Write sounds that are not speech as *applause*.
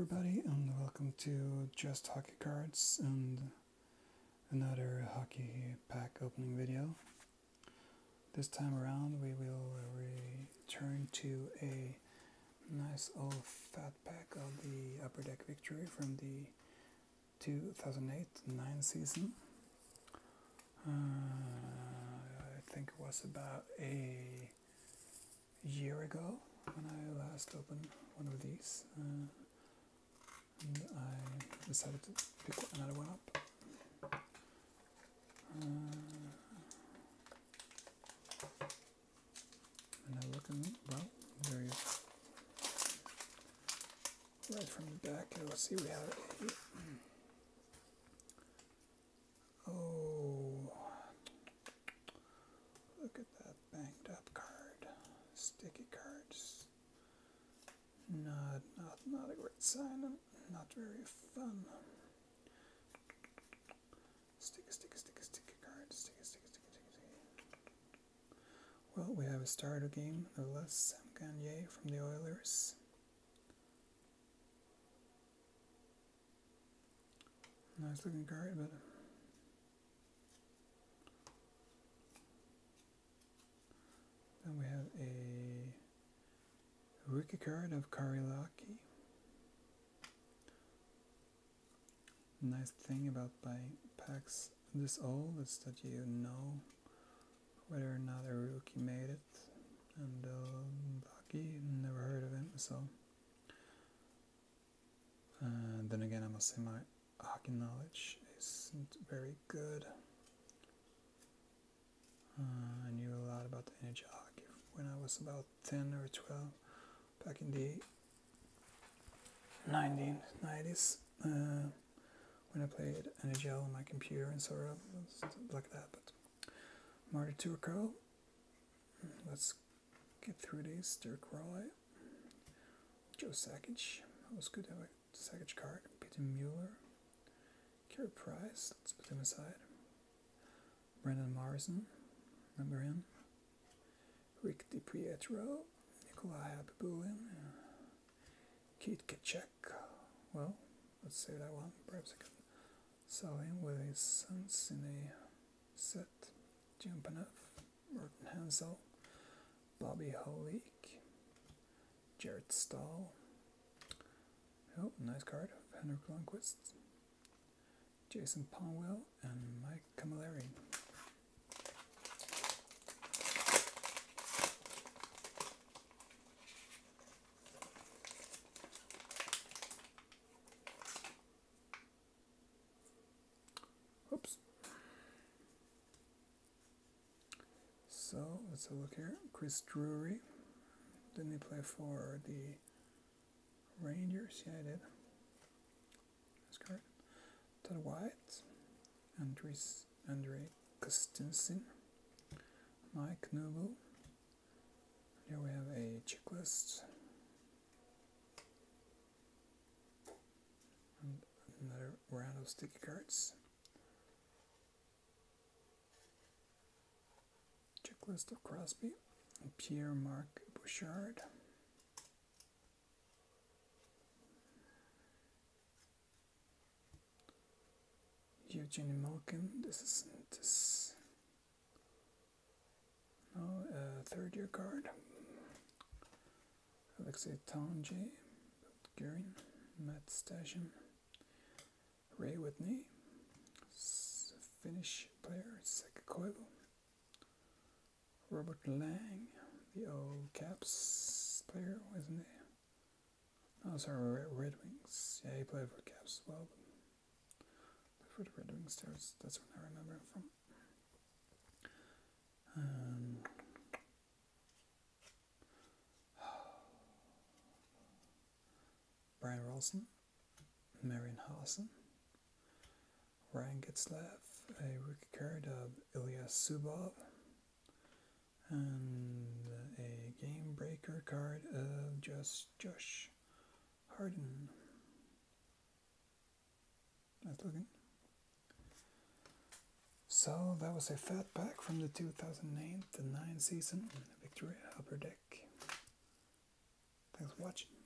everybody, and welcome to Just Hockey Cards and another hockey pack opening video. This time around, we will return to a nice old fat pack of the Upper Deck Victory from the 2008 9 season. Uh, I think it was about a year ago when I last opened one of these. Uh, and I decided to pick another one up. Uh, and I look in, well, there you Right from the back, let's see, we have a, oh, look at that banged up card, sticky cards. Not, not, not a great sign, not very fun. Sticky, sticky, sticky, sticky cards, sticky, sticky, sticky, sticky, sticky. Well, we have a starter game, no less, Sam Gagner from the Oilers. Nice looking card, but then we have a rookie card of Karilaki. Nice thing about buying packs this old is that you know whether or not a rookie made it, and uh, Lucky never heard of him, so. Uh, then again, I must say my hockey knowledge isn't very good. Uh, I knew a lot about the NHL hockey when I was about 10 or 12 back in the 1990s uh, when I played NHL on my computer and sort of like that. But Marty Turco, let's get through these. Derek Roy, Joe Sakic, that was good to have a Sakic card. Peter Mueller, Carey Price, let's put him aside. Brendan Morrison, remember him? Rick DiPietro, Nikolai Khabibulin, uh, Keith Tkachuk. Well, let's say that one. Perhaps I can sell with his sons in a set. Jim Panev, Morten Hansel, Bobby Holik, Jared Staal. Oh, nice card. of Henrik Lundqvist. Jason Pominville and Mike Cammalleri. So let's have a look here. Chris Drury. Didn't he play for the Rangers? Yeah, I did. That's correct. Todd White, Andres, Andre Kostitsyn, Mike Knuble. Here we have a checklist. And another round of sticky cards. Of Crosby, Pierre Marc Bouchard. Eugene Malkin. This is this. No, uh, third year card. Alexei Tanji, Guerin, Matt Stajan, Ray Whitney, Finnish player, Saku Koivu, Robert Lang, the old Caps player, wasn't he? Oh, sorry, Red Wings. Yeah, he played for Caps as well. For the Red Wings, that's, that's when I remember him from. Um, *sighs* Brian Rolston, Marian Hossa, Ryan Getzlaf, a rookie card of Ilya Zubov, and a game breaker card of just Josh Harding. Nice looking. So that was a fat pack from the 2008 the 9 season Victoria Upper Deck. Thanks for watching.